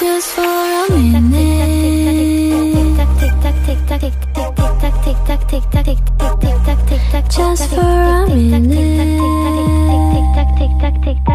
just for a minute.